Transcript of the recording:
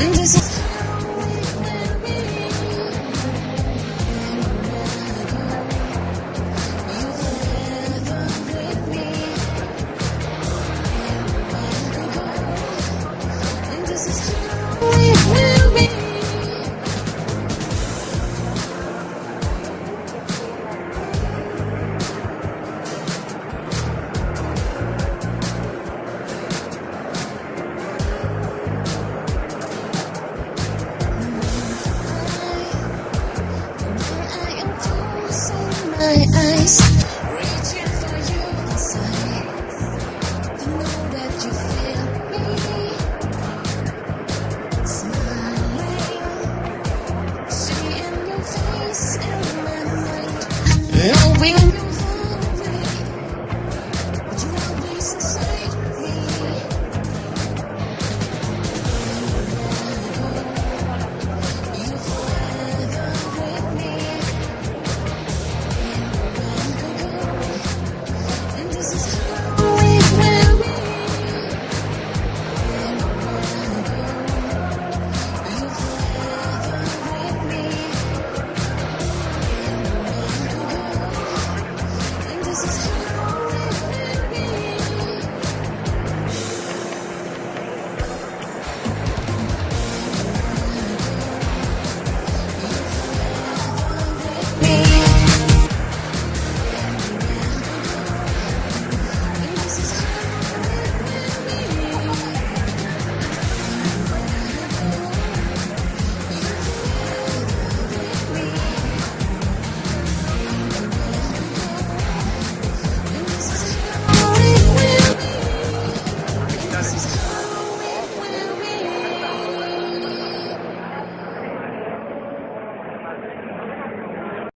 This is my eyes, reaching for you inside. I know that you feel me, smiling, seeing your face in my mind, knowing.